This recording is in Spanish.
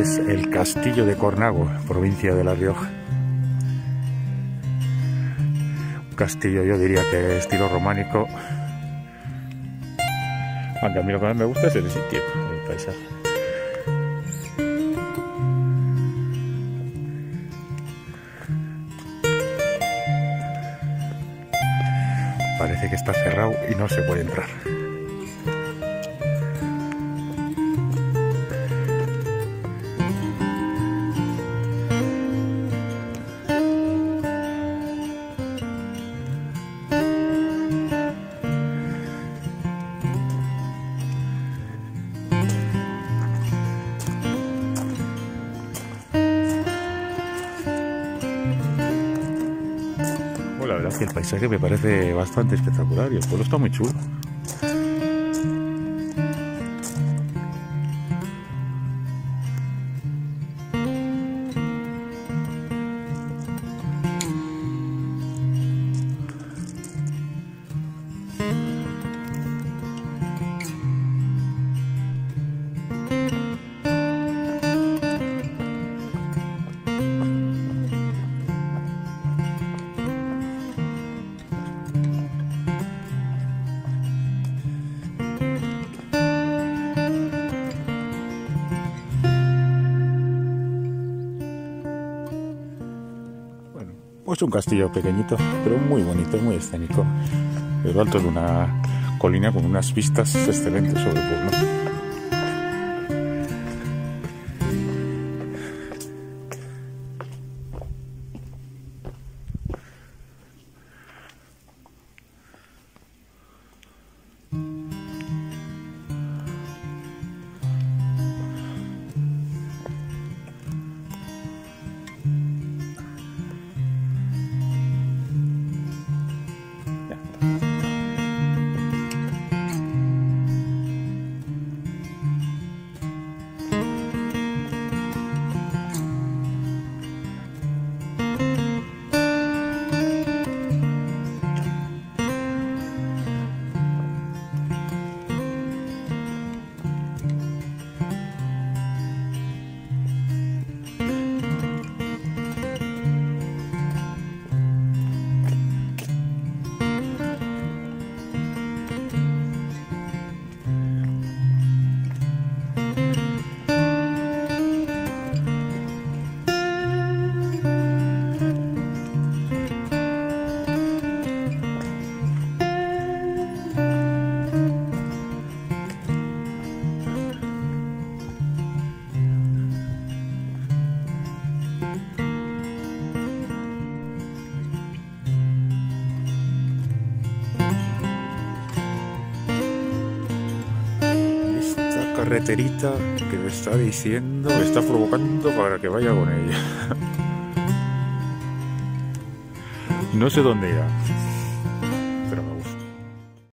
es el Castillo de Cornago, provincia de La Rioja. Un castillo yo diría que estilo románico. Aunque a mí lo que más me gusta es el sitio, el paisaje. Parece que está cerrado y no se puede entrar. El paisaje me parece bastante espectacular y el pueblo está muy chulo. Bueno, pues un castillo pequeñito, pero muy bonito, muy escénico. Lo alto de una colina con unas vistas excelentes sobre el pueblo. Carreterita que me está diciendo, me está provocando para que vaya con ella. No sé dónde irá.